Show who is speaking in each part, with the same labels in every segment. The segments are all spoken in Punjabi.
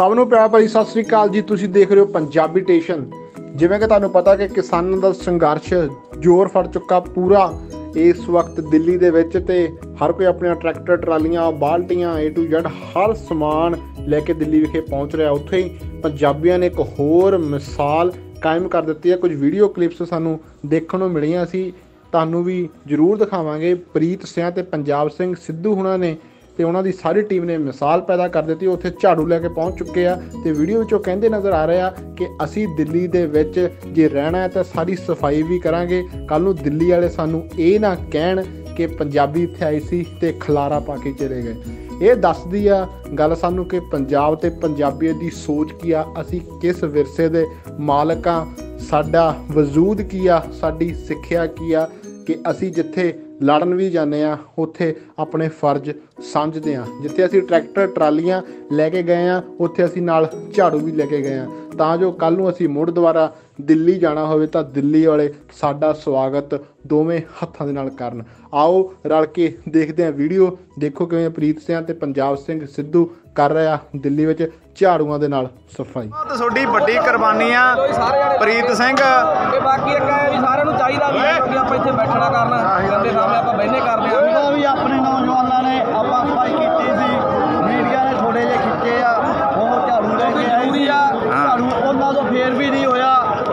Speaker 1: ਸਭ ਨੂੰ ਪਿਆਰ ਭਰੀ ਸਤਿ ਸ੍ਰੀ ਅਕਾਲ ਜੀ। ਤੁਸੀਂ ਦੇਖ ਰਹੇ ਹੋ ਪੰਜਾਬੀ ਟੇਸ਼ਨ ਜਿਵੇਂ ਕਿ ਤੁਹਾਨੂੰ ਪਤਾ ਕਿ ਕਿਸਾਨਾਂ ਦਾ ਸੰਘਰਸ਼ ਜ਼ੋਰ ਫੜ ਚੁੱਕਾ ਪੂਰਾ ਇਸ ਵਕਤ ਦਿੱਲੀ ਦੇ ਵਿੱਚ ਤੇ ਹਰ ਕੋਈ ਆਪਣੀਆਂ ਟਰੈਕਟਰ, ਟਰਾਲੀਆਂ, ਬਾਲਟੀਆਂ A to Z ਹਰ ਸਮਾਨ ਲੈ ਕੇ ਦਿੱਲੀ ਵਿਖੇ ਪਹੁੰਚ ਰਿਹਾ। ਉੱਥੇ ਹੀ ਪੰਜਾਬੀਆਂ ਨੇ ਇੱਕ ਹੋਰ ਮਿਸਾਲ ਕਾਇਮ ਕਰ ਦਿੱਤੀ ਹੈ। ਕੁਝ ਵੀਡੀਓ ਕਲਿੱਪਸ ਸਾਨੂੰ ਦੇਖਣ ਨੂੰ ਮਿਲੀਆਂ ਸੀ। ਤੁਹਾਨੂੰ ਵੀ ਜ਼ਰੂਰ ਦਿਖਾਵਾਂਗੇ। ਪ੍ਰੀਤ ਸਿੰਘ ਤੇ ਪੰਜਾਬ ਸਿੰਘ ਸਿੱਧੂ ਹੁਣਾਂ ਨੇ ਤੇ ਉਹਨਾਂ ਦੀ ਸਾਰੀ ਟੀਮ ਨੇ ਮਿਸਾਲ ਪੈਦਾ ਕਰ ਦਿੱਤੀ ਉੱਥੇ ਝਾੜੂ ਲੈ ਕੇ ਪਹੁੰਚ ਚੁੱਕੇ ਆ ਤੇ ਵੀਡੀਓ ਵਿੱਚ ਉਹ ਕਹਿੰਦੇ ਨਜ਼ਰ ਆ ਰਹੇ ਆ ਕਿ ਅਸੀਂ ਦਿੱਲੀ ਦੇ ਵਿੱਚ ਜੇ ਰਹਿਣਾ ਹੈ ਤਾਂ ਸਾਰੀ ਸਫ਼ਾਈ ਵੀ ਕਰਾਂਗੇ। ਕੱਲ ਨੂੰ ਦਿੱਲੀ ਵਾਲੇ ਸਾਨੂੰ ਇਹ ਨਾ ਕਹਿਣ ਕਿ ਪੰਜਾਬੀ ਇੱਥੇ ਆਈ ਸੀ ਤੇ ਖਲਾਰਾ ਪਾ ਕੇ ਚਲੇ ਗਏ। ਇਹ ਦੱਸਦੀ ਆ ਗੱਲ ਸਾਨੂੰ ਕਿ ਪੰਜਾਬ ਤੇ ਪੰਜਾਬੀਅਤ ਦੀ ਸੋਚ ਕੀ ਆ, ਅਸੀਂ ਕਿਸ ਵਿਰਸੇ ਦੇ ਮਾਲਕ ਆ, ਸਾਡਾ ਵਜੂਦ ਕੀ ਆ, ਸਾਡੀ ਸਿੱਖਿਆ ਕੀ ਆ ਕਿ ਅਸੀਂ ਜਿੱਥੇ ਲੜਨ ਵੀ ਜਾਂਦੇ ਆ ਉੱਥੇ ਆਪਣੇ ਫਰਜ਼ ਸਮਝਦੇ ਆ। ਜਿੱਥੇ ਅਸੀਂ ਟਰੈਕਟਰ ਟਰਾਲੀਆਂ ਲੈ ਕੇ ਗਏ ਆ ਉੱਥੇ ਅਸੀਂ ਨਾਲ ਝਾੜੂ ਵੀ ਲੈ ਕੇ ਗਏ ਆ। ਤਾਂ ਜੋ ਕੱਲ ਨੂੰ ਅਸੀਂ ਮੁੜ ਦੁਬਾਰਾ ਦਿੱਲੀ ਜਾਣਾ ਹੋਵੇ ਤਾਂ ਦਿੱਲੀ ਵਾਲੇ ਸਾਡਾ ਸਵਾਗਤ ਦੋਵੇਂ ਹੱਥਾਂ ਦੇ ਨਾਲ ਕਰਨ। ਆਓ ਰਲ ਕੇ ਦੇਖਦੇ ਆ ਵੀਡੀਓ। ਦੇਖੋ ਕਿਵੇਂ ਪ੍ਰੀਤ ਸਿੰਘ ਤੇ ਪੰਜਾਬ ਸਿੰਘ ਸਿੱਧੂ ਕਰ ਰਿਹਾ ਦਿੱਲੀ ਵਿੱਚ ਝਾੜੂਆਂ ਦੇ ਨਾਲ ਸਫ਼ਾਈ।
Speaker 2: ਬਹੁਤ ਤੁਹਾਡੀ ਵੱਡੀ ਕੁਰਬਾਨੀ ਆ ਪ੍ਰੀਤ ਸਿੰਘ।
Speaker 3: ਤੇ ਬਾਕੀ ਇੱਕ ਹੈ ਵੀ ਸਾਰਿਆਂ ਨੂੰ ਚਾਹੀਦਾ ਵੀ ਹੈ ਕਿ ਆਪਾਂ ਇੱਥੇ ਬੈਠਣਾ ਕਰਨਾ ਬੰਦੇ ਸਾਹਮਣੇ ਆਪਾਂ ਬਹਿਨੇ ਕਰਦੇ ਆ।
Speaker 4: ਵੀ ਆਪਣੇ ਨੌਜਵਾਨਾਂ ਨੇ ਆਪਾਂ ਸਫ਼ਾਈ ਕੀਤੀ ਸੀ। ਮੀਡੀਆ ਨੇ ਥੋੜੇ ਜਿਹੇ ਖਿੱਚੇ ਆ। ਉਹ ਝਾੜੂ ਲੈ ਕੇ ਆਏ ਸੀ। ਝਾੜੂ ਉਹਨਾਂ ਤੋਂ ਫੇਰ ਵੀ ਨਹੀਂ ਹੋਇਆ।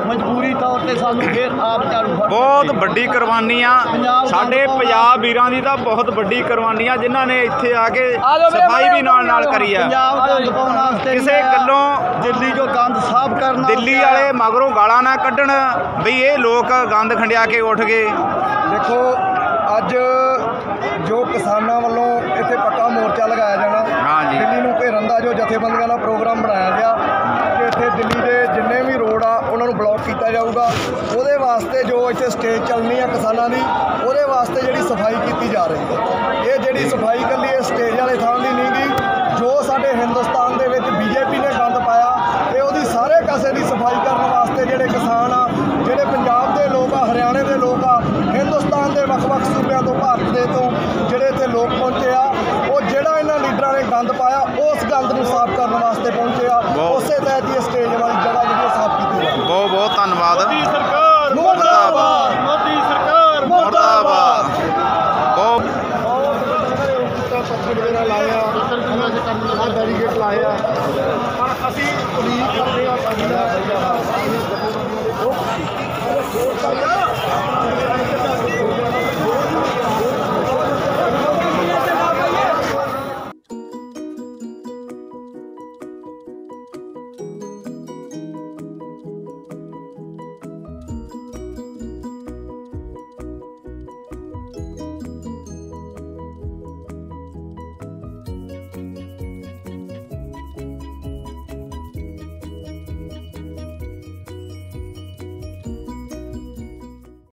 Speaker 4: ਮਜਬੂਰੀ ਤੌਰ ਤੇ ਸਾਨੂੰ ਫੇਰ ਆਪ ਝਾੜੂ
Speaker 2: ਬਹੁਤ ਵੱਡੀ ਕੁਰਬਾਨੀ ਆ। ਸਾਡੇ ਪੰਜਾਬ ਵੀਰਾਂ ਦੀ ਤਾਂ ਬਹੁਤ ਵੱਡੀ ਕੁਰਬਾਨੀ ਆ। ਜਿਨ੍ਹਾਂ ਨੇ ਇੱਥੇ ਆ ਕੇ ਸਫ਼ਾਈ ਵੀ ਨਾਲ ਨਾਲ ਕਰੀ ਆ। ਕਿਸੇ
Speaker 4: ਦਿੱਲੀ ਜੋ ਗੰਦ ਸਾਫ਼ ਕਰਨ
Speaker 2: ਦਿੱਲੀ ਵਾਲੇ ਮਗਰੋਂ ਗਾਲਾਂ ਨਾ ਕੱਢਣ ਵੀ ਇਹ ਲੋਕ ਗੰਦ ਖੰਡਿਆ ਕੇ ਉੱਠ ਗਏ।
Speaker 5: ਦੇਖੋ ਅੱਜ ਜੋ ਕਿਸਾਨਾਂ ਵੱਲੋਂ ਇੱਥੇ ਪੱਕਾ ਮੋਰਚਾ ਲਗਾਇਆ ਜਾਣਾ
Speaker 2: ਹਾਂਜੀ।
Speaker 5: ਦਿੱਲੀ ਨੂੰ ਘੇਰਨ ਦਾ ਜੋ ਜਥੇਬੰਦੀਆਂ ਦਾ ਪ੍ਰੋਗਰਾਮ ਬਣਾਇਆ ਗਿਆ ਕਿ ਇੱਥੇ ਦਿੱਲੀ ਦੇ ਜਿੰਨੇ ਵੀ ਰੋਡ ਆ ਉਹਨਾਂ ਨੂੰ ਬਲੌਕ ਕੀਤਾ ਜਾਊਗਾ। ਉਹਦੇ ਵਾਸਤੇ ਜੋ ਇੱਥੇ ਸਟੇਜ ਚੱਲਣੀ ਆ ਕਿਸਾਨਾਂ ਦੀ ਉਹਦੇ ਵਾਸਤੇ ਜਿਹੜੀ ਸਫ਼ਾਈ ਕੀਤੀ ਜਾ ਰਹੀ ਹੈ। ਇਹ ਜਿਹੜੀ ਸਫ਼ਾਈ ਕੱਲੀ ਇਹ ਸਟੇਜ